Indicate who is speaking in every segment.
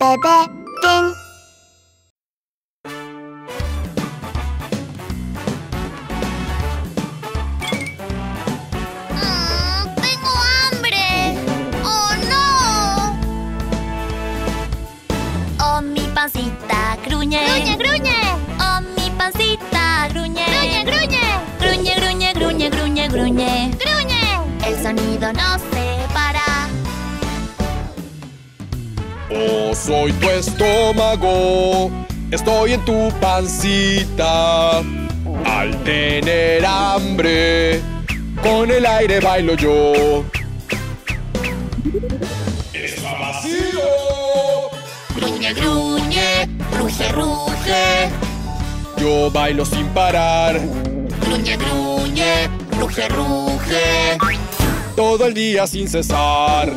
Speaker 1: Bebé Pin.
Speaker 2: Mm, ¡Tengo hambre! ¡Oh, no! Oh, mi pancita gruñe.
Speaker 1: ¡Gruñe, gruñe!
Speaker 2: Oh, mi pancita gruñe.
Speaker 1: ¡Gruñe, gruñe!
Speaker 2: Gruñe, gruñe, gruñe, gruñe, gruñe.
Speaker 1: ¡Gruñe!
Speaker 2: El sonido no se
Speaker 3: Oh, soy tu estómago, estoy en tu pancita. Al tener hambre, con el aire bailo yo. Está vacío.
Speaker 2: Gruñe, gruñe, ruge, ruge.
Speaker 3: Yo bailo sin parar,
Speaker 2: Gruñe, gruñe, ruge, ruge.
Speaker 3: todo el día sin cesar.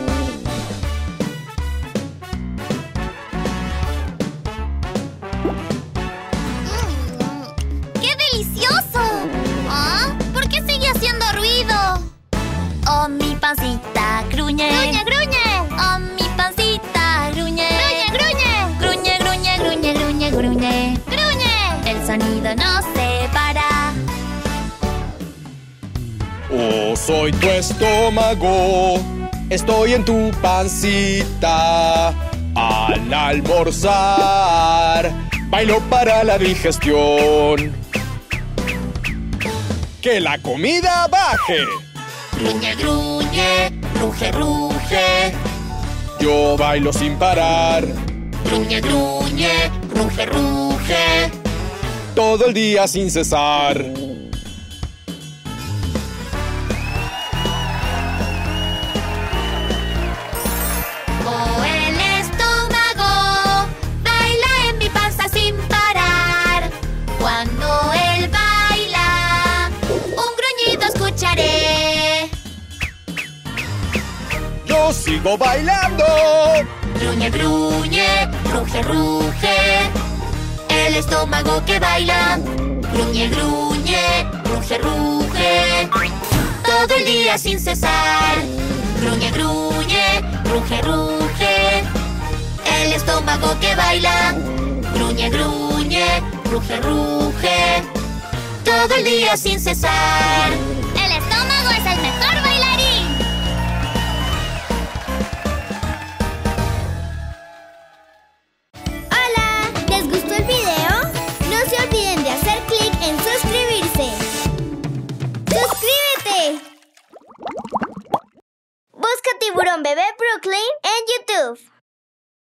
Speaker 2: Sonido no se para.
Speaker 3: Oh, soy tu estómago, estoy en tu pancita. Al almorzar, bailo para la digestión. Que la comida baje.
Speaker 2: Gruñe, gruñe, ruge, ruge.
Speaker 3: Yo bailo sin parar,
Speaker 2: Gruñe, gruñe, ruge, ruge.
Speaker 3: Todo el día sin cesar.
Speaker 2: Oh, el estómago baila en mi panza sin parar. Cuando él baila, un gruñido escucharé.
Speaker 3: Yo sigo bailando.
Speaker 2: Gruñe, gruñe, ruge, ruge. El estómago que baila. Gruñe, gruñe, ruge, ruge. Todo el día sin cesar. Gruñe, gruñe, ruge, ruge. El estómago que baila. Gruñe, gruñe, ruge, ruge. Todo el día sin cesar.
Speaker 1: Tiburón Bebé Brooklyn en YouTube.